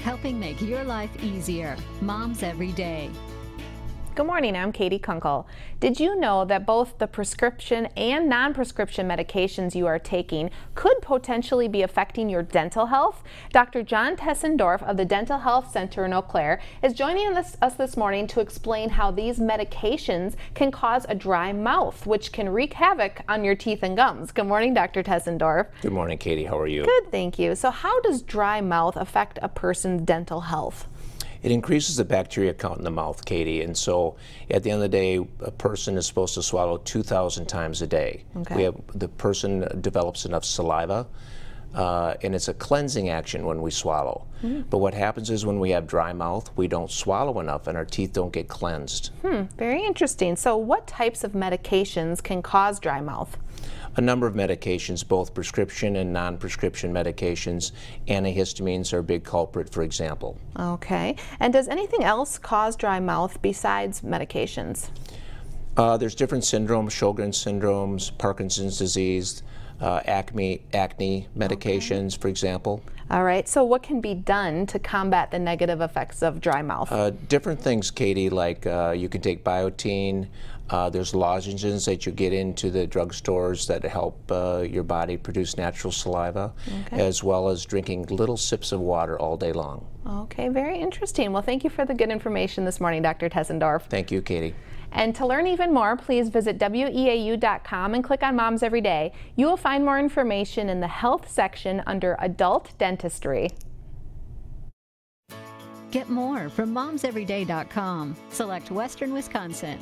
helping make your life easier. Moms Every Day. Good morning, I'm Katie Kunkel. Did you know that both the prescription and non-prescription medications you are taking could potentially be affecting your dental health? Dr. John Tessendorf of the Dental Health Center in Eau Claire is joining us, us this morning to explain how these medications can cause a dry mouth, which can wreak havoc on your teeth and gums. Good morning, Dr. Tessendorf. Good morning, Katie. How are you? Good, thank you. So how does dry mouth affect a person's dental health? It increases the bacteria count in the mouth, Katie, and so at the end of the day, a person is supposed to swallow 2,000 times a day. Okay. We have, the person develops enough saliva, uh, and it's a cleansing action when we swallow. Mm. But what happens is when we have dry mouth, we don't swallow enough and our teeth don't get cleansed. Hmm, very interesting. So what types of medications can cause dry mouth? a number of medications, both prescription and non-prescription medications. Antihistamines are a big culprit, for example. Okay. And does anything else cause dry mouth besides medications? Uh, there's different syndromes, Sjogren's syndromes, Parkinson's disease, uh, acne, acne medications, okay. for example. All right, so what can be done to combat the negative effects of dry mouth? Uh, different things, Katie, like uh, you can take Biotene. Uh, there's lozenges that you get into the drugstores that help uh, your body produce natural saliva, okay. as well as drinking little sips of water all day long. Okay, very interesting. Well, thank you for the good information this morning, Dr. Tessendorf. Thank you, Katie. And to learn even more, please visit weau.com and click on Moms Every Day. You will find more information in the health section under adult dentistry. Get more from momseveryday.com. Select Western Wisconsin.